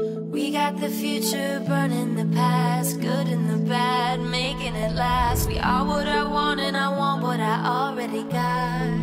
We got the future, burning the past, good and the bad, making it last. We are what I want, and I want what I already got.